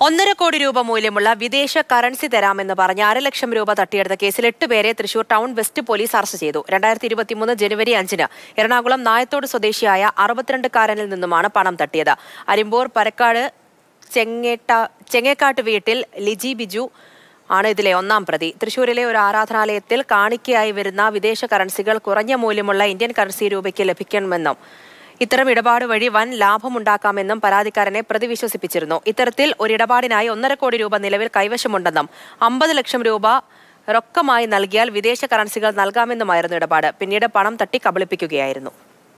ഒന്നര കോടി രൂപ മൂല്യമുള്ള വിദേശ കറൻസി തരാമെന്ന് പറഞ്ഞ് അരലക്ഷം രൂപ തട്ടിയെടുത്ത കേസിൽ എട്ട് പേരെ Thrissur town west police arrest ചെയ്തു. രണ്ടായിരത്തി ഇരുപത്തിമൂന്ന് ജനുവരി അഞ്ചിന് എറണാകുളം നായത്തോട് സ്വദേശിയായ അറുപത്തിരണ്ടുകാരനിൽ നിന്നുമാണ് പണം തട്ടിയത്. അരിമ്പൂർ പരക്കാട് ചെങ്ങേട്ട ചെങ്ങേക്കാട്ട് വീട്ടിൽ ലിജി ബിജു ആണ് ഇതിലെ ഒന്നാം പ്രതി. തൃശൂരിലെ ഒരു ആരാധനാലയത്തിൽ കാണിക്കയായി വരുന്ന വിദേശ കറൻസികൾ കുറഞ്ഞ മൂല്യമുള്ള ഇന്ത്യൻ കറൻസി രൂപയ്ക്ക് ലഭിക്കണമെന്നും ഇത്തരം ഇടപാട് വഴി വൻ ലാഭമുണ്ടാക്കാമെന്നും പരാതിക്കാരനെ പ്രതി വിശ്വസിപ്പിച്ചിരുന്നു. ഇത്തരത്തിൽ ഒരിടപാടിനായി ഒന്നര കോടി രൂപ നിലവിൽ കൈവശമുണ്ടെന്നും അമ്പത് ലക്ഷം രൂപ റൊക്കമായി നൽകിയാൽ വിദേശ കറൻസികൾ നൽകാമെന്നുമായിരുന്നു ഇടപാട്. പിന്നീട് പണം തട്ടി കബളിപ്പിക്കുകയായിരുന്നു